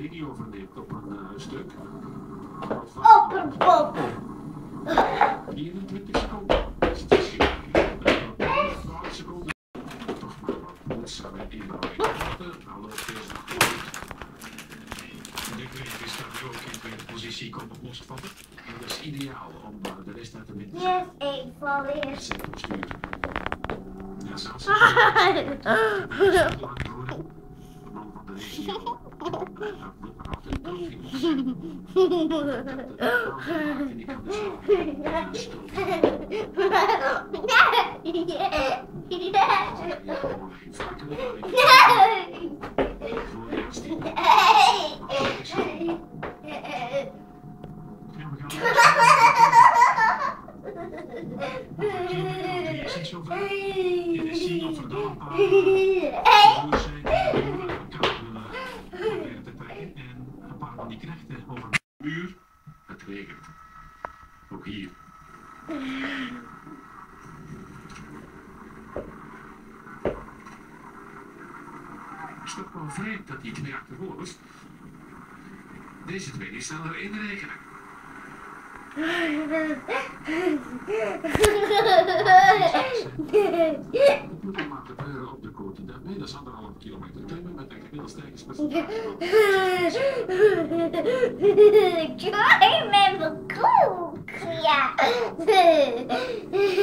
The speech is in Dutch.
video verneemt op een uh, stuk. Op een pop. 24 seconden. Dus het is geen 12 seconden. Toch maar wat inbouwen. Nog. De daar ook in de positie komen losvallen. En dat is ideaal om uh, de rest uit de wind te Yes, ik val weer. Ja, zelfs. Hey! Doorvinden. En ik kan dus Uur, het regent. Ook hier. Is toch wel vreemd dat die twee achtervolgers deze twee niet sneller inrekenen. Het moet maar gebeuren op de Côte d'Armée, dat is anderhalf kilometer I remember cool. Yeah.